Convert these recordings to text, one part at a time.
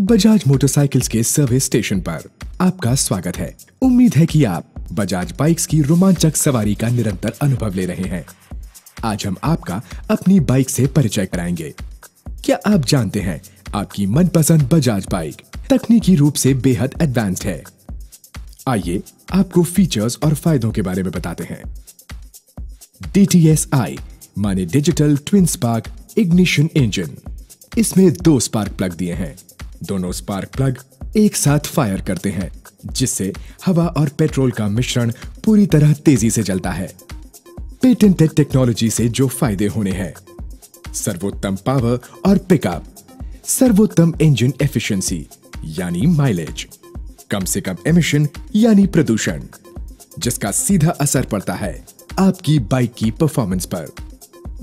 Bajaj motorcycles के service station पर आपका स्वागत है। उम्मीद है कि आप बजाज बाइक्स की रोमांचक सवारी का निरंतर अनुभव ले रहे हैं। आज हम आपका अपनी बाइक से परिचय कराएँगे। क्या आप जानते हैं आपकी मनपसंद बजाज बाइक तकनीकी रूप से बेहद एडवांस्ड है? आइए आपको फीचर्स और फायदों के बारे में बताते हैं। DTSI माने digital twin spark ignition engine इसमें दो स्पार्क प्लग दिए हैं। दोनों स्पार्क प्लग एक साथ फायर करते हैं, जिससे हवा और पेट्रोल का मिश्रण पूरी तरह तेज़ी से जलता है। पेटेंटेड टेक्नोलॉजी से जो फ़ायदे होने हैं। सर्वोत्तम पावर और पिकअप सर्वोत्तम इंजन एफिशिएंसी यानी माइलेज कम से कम एमिशन यानी प्रदूषण, जिसका सीधा असर पड़ता है आपकी बाइक की परफॉर्मेंस पर।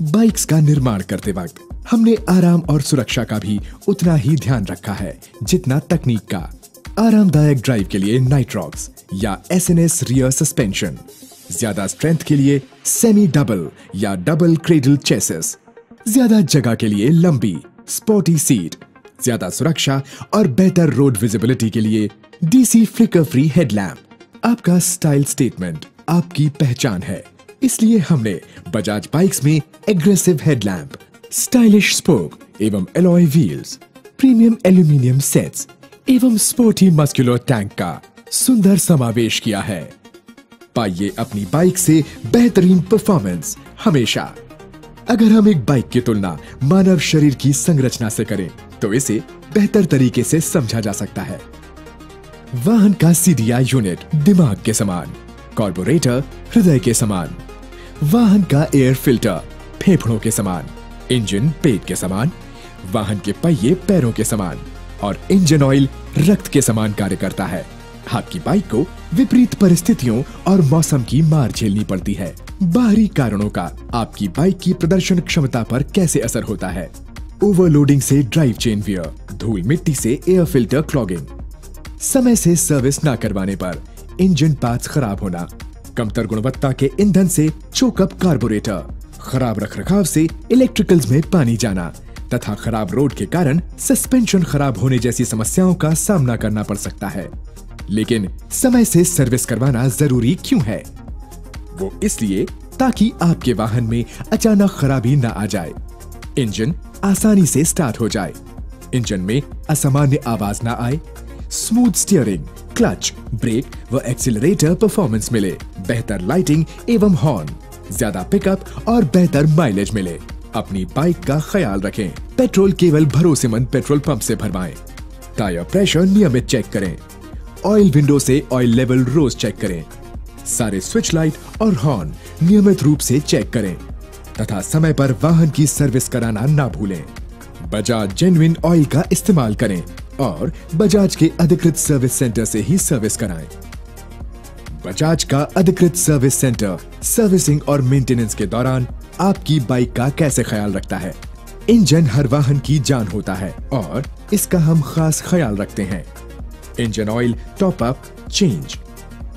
बाइक्स का निर्माण करते वक्त हमने आराम और सुरक्षा का भी उतना ही ध्यान रखा है, जितना तकनीक का। आरामदायक ड्राइव के लिए नाइट्रॉक्स या S N S rear suspension ज़्यादा स्ट्रेंथ के लिए सेमी डबल या डबल क्रेडल चेसिस ज़्यादा जगह के लिए लंबी स्पोर्टी सीट ज़्यादा सुरक्षा और बेहतर रोड विजिबिलिटी के लिए डीसी फ्लिकर फ्री हेडलैम्प आपका स्टाइल स्टेटमेंट आपकी पहचान है। इसलिए हमने बजाज बाइक्स में एग्रेसिव हेडलैम्प स्टाइलिश स्पोक एवं alloy wheels premium aluminium sets एवं स्पोर्टी मस्कुलर टैंक का सुंदर समावेश किया है। पाइए अपनी बाइक से बेहतरीन परफॉर्मेंस हमेशा। अगर हम एक बाइक की तुलना मानव शरीर की संरचना से करें तो इसे बेहतर तरीके से समझा जा सकता है। वाहन का सीडीआई यूनिट दिमाग के समान कार्बोरेटर हृदय के समान, वाहन का एयर फ़िल्टर फेफड़ों के समान। इंजन पेट के समान, वाहन के पहिए पैरों के समान और इंजन ऑयल रक्त के समान कार्य करता है। आपकी बाइक को विपरीत परिस्थितियों और मौसम की मार झेलनी पड़ती है। बाहरी कारणों का आपकी बाइक की प्रदर्शन क्षमता पर कैसे असर होता है? ओवरलोडिंग से ड्राइव चेन वियर धूल मिट्टी से एयर फ़िल्टर क्लॉगिंग समय से सर्विस न करवाने पर इंजन पार्ट्स खराब होना, कमतर गुणवत्ता के ईंधन से चोकअप कार्बोरेटर खराब रखरखाव से इलेक्ट्रिकल्स में पानी जाना, तथा खराब रोड के कारण सस्पेंशन खराब होने जैसी समस्याओं का सामना करना पड़ सकता है। लेकिन समय से सर्विस करवाना ज़रूरी क्यों है? वो इसलिए ताकि आपके वाहन में अचानक खराबी न आ जाए। इंजन आसानी से स्टार्ट हो जाए। इंजन में असामान्य आवाज़ न आए। स्मूथ स्टीयरिंग क्लच ब्रेक व एक्सिलरेटर परफॉर्मेंस मिले। बेहतर लाइटिंग एवं हॉर्न ज़्यादा पिकअप और बेहतर माइलेज मिले। अपनी बाइक का ख्याल रखें। पेट्रोल केवल भरोसेमंद पेट्रोल पंप से भरवाएँ। टायर प्रेशर नियमित चेक करें। ऑयल विंडो से ऑयल लेवल रोज चेक करें। सारे स्विच लाइट और हॉर्न नियमित रूप से चेक करें। तथा समय पर वाहन की सर्विस कराना ना भूलें। बजाज जेन्युइन ऑयल का इस्तेमाल करें और बजाज के अधिकृत सर्विस सेंटर से ही सर्विस कराएँ। बजाज का अधिकृत सर्विस सेंटर सर्विसिंग और मेंटेनेंस के दौरान आपकी बाइक का कैसे ख्याल रखता है? इंजन हर वाहन की जान होता है और इसका हम खास ख्याल रखते हैं। Engine oil top up change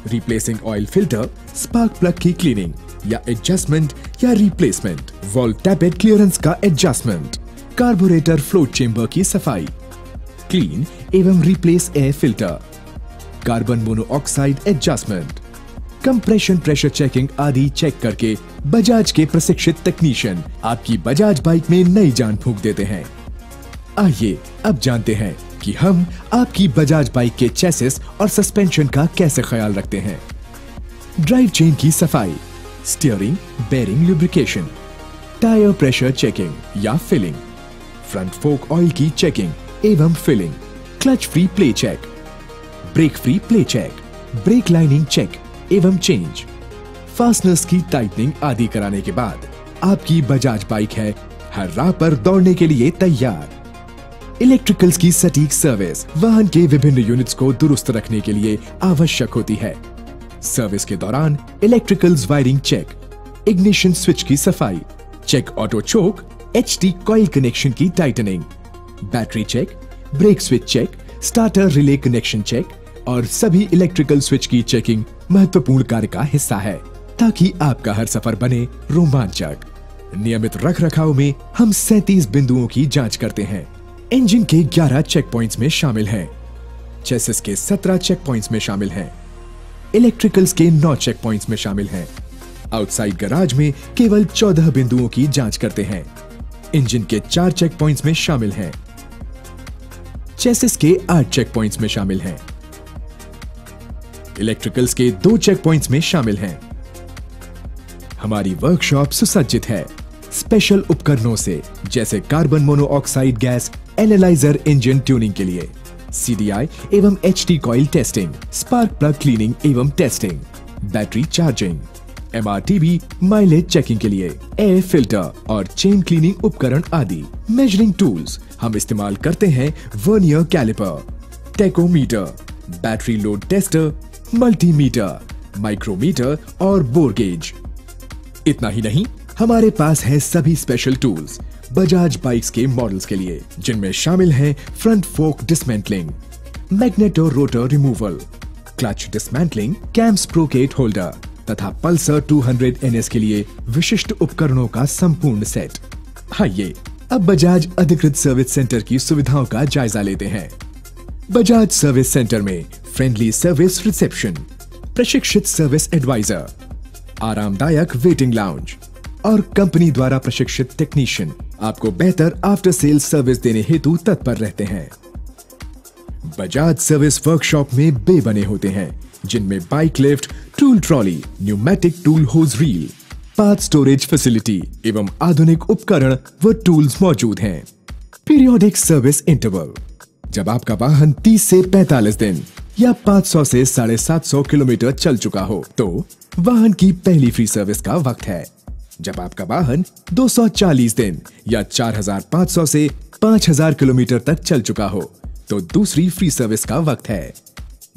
replacing oil filter spark plug की क्लीनिंग या एडजस्टमेंट या रिप्लेसमेंट वॉल टैपेड क्लियरेंस का एडजस्टमेंट कार्बोरेटर फ्लोट चेंबर की सफ़ाई क्लीन एवं replace air filter carbon monoxide adjustment compression pressure checking आदि चेक करके बजाज के प्रशिक्षित तकनीशियन आपकी बजाज बाइक में नई जान फूक देते हैं। आइए अब जानते हैं कि हम आपकी बजाज बाइक के चेसिस और सस्पेंशन का कैसे ख्याल रखते हैं। ड्राइव चेन की सफ़ाई steering bearing lubrication tyre pressure checking या फिलिंग फ्रंट फोक ऑयल की चेकिंग एवं filling clutch free play check brake free play check brake lining check एवं चेंज फास्टनर्स की टाइटनिंग आदि कराने के बाद, आपकी बजाज बाइक है, हर राह पर दौड़ने के लिए तैयार. इलेक्ट्रिकल्स की सटीक सर्विस वाहन के विभिन्न यूनिट्स को दुरुस्त रखने के लिए आवश्यक होती है. सर्विस के दौरान electricals wiring check ignition switch की सफ़ाई check auto choke H T coil connection की tightening battery check brake switch check starter relay connection check और सभी इलेक्ट्रिकल स्विच की चेकिंग महत्वपूर्ण कार्य का हिस्सा है, ताकि आपका हर सफ़र बने रोमांचक। नियमित रख रखाव में हम 37 बिंदुओं की जाँच करते हैं। इंजन के 11 चेक पॉइंट्स में शामिल हैं। चेसिस के 17 चेक पॉइंट्स में शामिल हैं। इलेक्ट्रिकल्स के 9 चेक पॉइंट्स में शामिल हैं। आउटसाइड गराज में केवल 14 बिंदुओं की जाँच करते हैं। इंजन के चार चेक पॉइंट्स में शामिल हैं। चेसिस के आठ चेक पॉइंट्स में शामिल हैं। इलेक्ट्रिकल्स के दो चेक पॉइंट्स में शामिल हैं। हमारी वर्कशॉप सुसज्जित है। स्पेशल उपकरणों से, जैसे carbon monoxide gas analyser engine tuning के लिए। सीडीआई एवं H coil testing spark plug cleaning एवं testing battery charging M mileage checking के लिए एयर फ़िल्टर और चेन क्लीनिंग उपकरण आदि। मेजरिंग टूल्स हम इस्तेमाल करते हैं vernier caliper tachometer battery load tester multimeter micrometer और बोरगेज इतना ही नहीं, हमारे पास है सभी स्पेशल टूल्स बजाज बाइक्स के मॉडल्स के लिए, जिनमें शामिल हैं front fork dismantling magneto rotor removal clutch dismantling cam sprocket holder तथा पल्सर 200 एनएस के लिए विशिष्ट उपकरणों का संपूर्ण सेट आइए अब बजाज अधिकृत सर्विस सेंटर की सुविधाओं का जायजा लेते हैं। बजाज सर्विस सेंटर में फ्रेंडली सर्विस रिसेप्शन प्रशिक्षित सर्विस एडवाइजर आरामदायक वेटिंग लाउंज और कंपनी द्वारा प्रशिक्षित टेक्नीशियन आपको बेहतर आफ्टर सेल सर्विस देने हेतु तत्पर रहते हैं बजाज सर्विस वर्कशॉप में बे बने होते हैं जिनमें bike lift tool trolley pneumatic tool hose reel part storage facility एवं आधुनिक उपकरण व टूल्स मौजूद हैं। पीरियोडिक सर्विस इंटरवल जब आपका वाहन 30 से 45 दिन या 500 से साढ़े सात सौ किलोमीटर चल चुका हो तो वाहन की पहली फ्री सर्विस का वक्त है। जब आपका वाहन 240 दिन या 4,500 से 5,000 किलोमीटर तक चल चुका हो तो दूसरी फ्री सर्विस का वक्त है।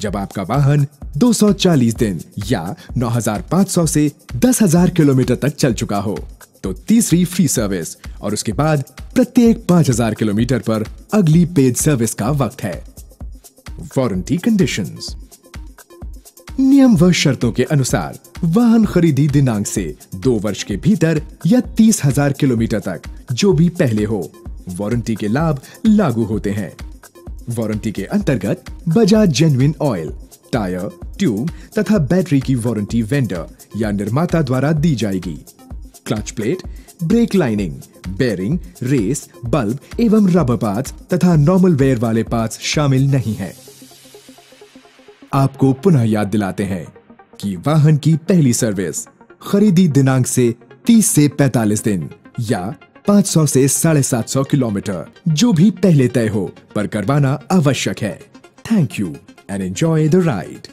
जब आपका वाहन 240 दिन या 9,500 से 10,000 किलोमीटर तक चल चुका हो तो तीसरी फ्री सर्विस और उसके बाद प्रत्येक 5,000 किलोमीटर पर अगली पेड सर्विस का वक्त है। वारंटी कंडीशंस नियम व शर्तों के अनुसार वाहन खरीदी दिनांक से दो वर्ष के भीतर या तीस हज़ार किलोमीटर तक जो भी पहले हो वारंटी के लाभ लागू होते हैं। वारंटी के अंतर्गत Bajaj genuine oil tyre tube तथा बैटरी की वारंटी वेंडर या निर्माता द्वारा दी जाएगी। Clutch plate brake lining bearing race bulb एवं रबर पार्ट्स तथा नॉर्मल वेयर वाले पार्ट्स शामिल नहीं है। आपको पुनः याद दिलाते हैं कि वाहन की पहली सर्विस खरीदी दिनांक से 30 से 45 दिन या 500 से साढ़े सात सौ किलोमीटर, जो भी पहले तय हो, पर करवाना आवश्यक है। Thank you and enjoy the ride